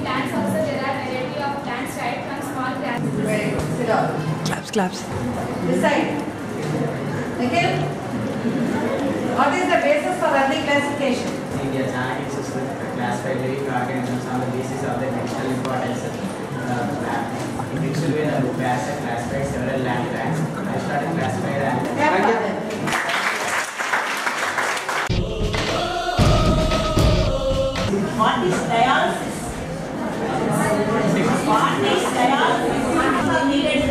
plants also there are variety of right from small. Very good. Sit down. Claps, claps. This side. Nikhil, what is the basis for early classification? India science is classified living organisms on the basis of the functional importance. Uh, in which way the class classified several land. I started classified and... What is dialysis? What is the needed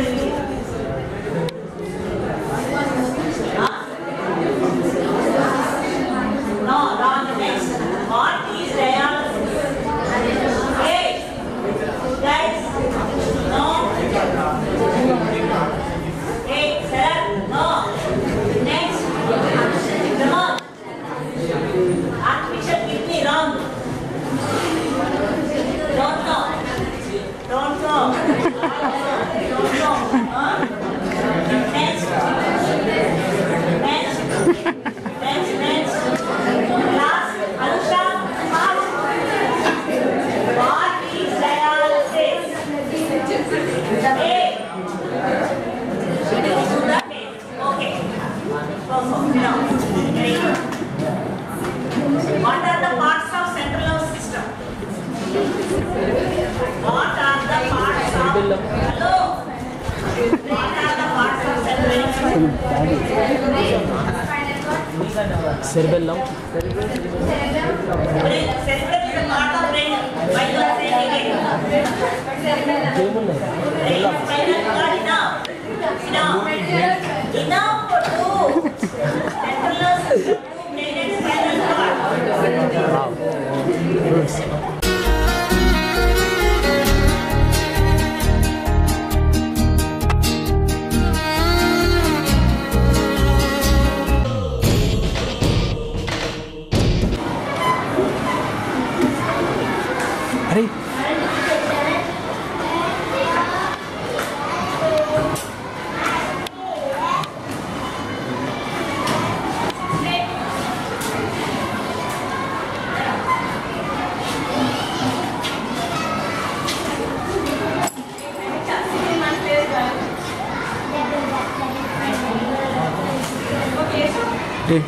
Eh,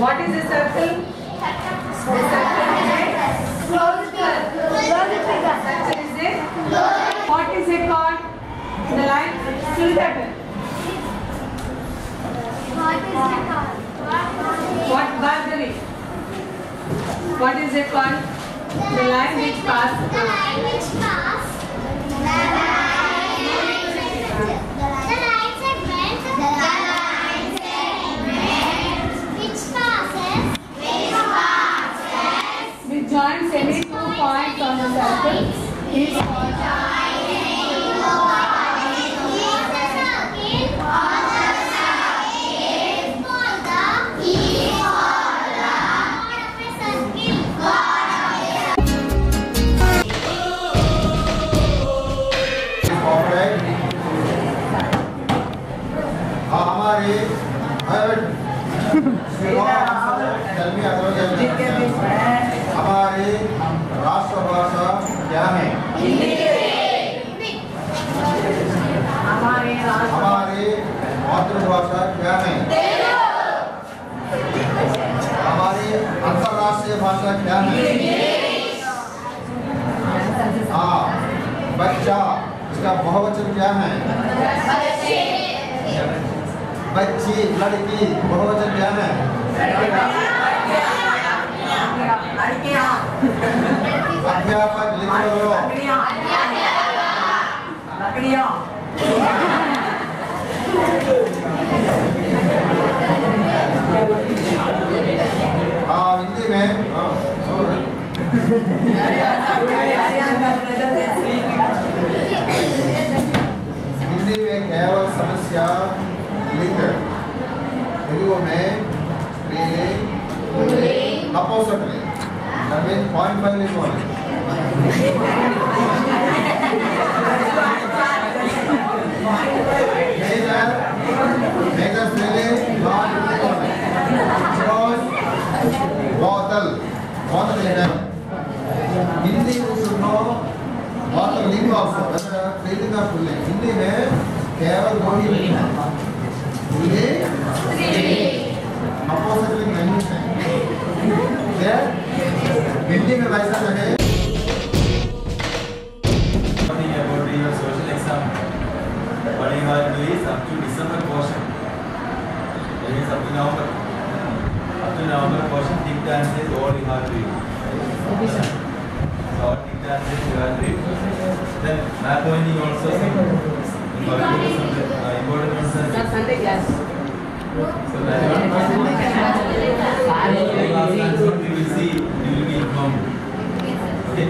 What is a circle? The circle is a circle. What is a chord? The line? Suitable. What Bhargavi? What is it called? The line which pass. The line which pass. The line segment. The line segment. The line segment. Which passes. Which passes. Which joins any two points on the circle is called हमारी हमारी राष्ट्रभाषा क्या है? हमारी मातृभाषा क्या है? हमारी अंतर्राष्ट्रीय भाषा क्या है? हाँ बच्चा इसका बहुवचन क्या है? बच्ची लड़की बहुवचन क्या है। अध्यापक लिख हाँ हिंदी में। हाँ, हिंदी में केवल समस्या। linger. Maybe वो मैं मेरे अपोजिट में तभी पॉइंट पर लिखो मेजर मेजर पहले नॉन you are up to December portion. That means up to November. Up to November portion, tick answers all you have to read. So all tick the answers you to read. Then map pointing also some important are- uh, ones are- Sunday. So that one. Will see, will be informed. Okay?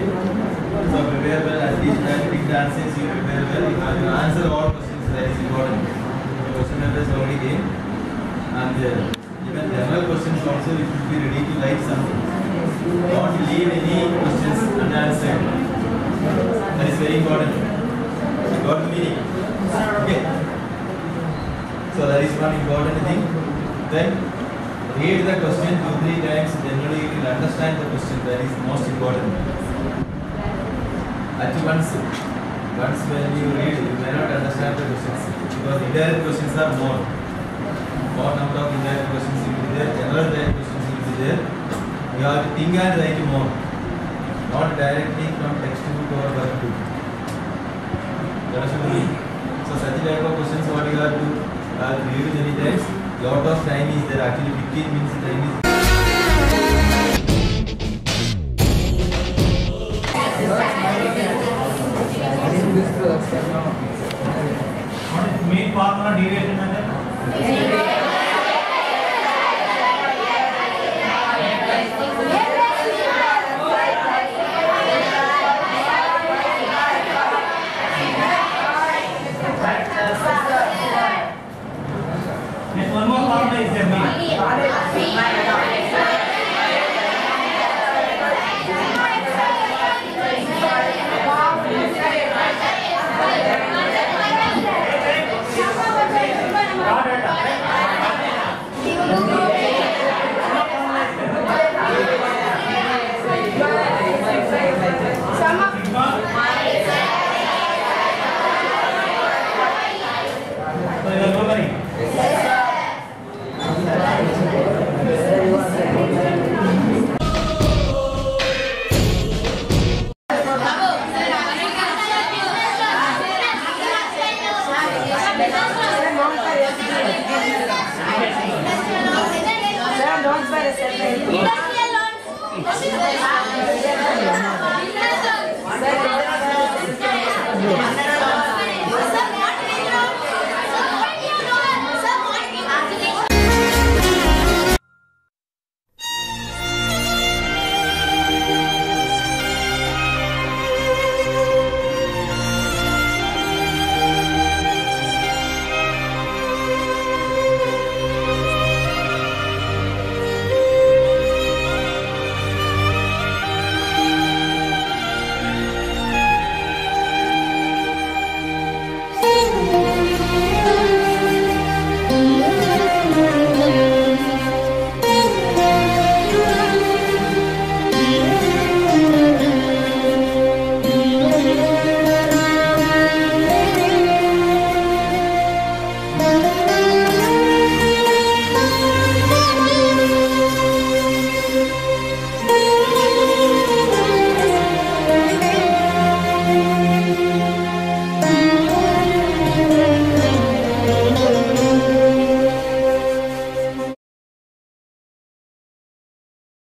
So prepare well, at least to pick the you prepare well, you answer all that is important. The question paper is already there. And uh, even general questions also, you should be ready to write something. Don't leave any questions unanswered. That is very important. Got the meaning? Okay. So that is one important thing. Then read the question two, three times, generally you will understand the question, that is most important. At once, once when you read, you may not understand the questions because indirect questions are more. More number of indirect questions will be there, general direct questions will be there. You have to think and write more, not directly from textbook or workbook. So such type of questions what you have to uh, read many times. Lot of time is there. Actually, 15 minutes time is main path का deviation है One more part is the agradecerle.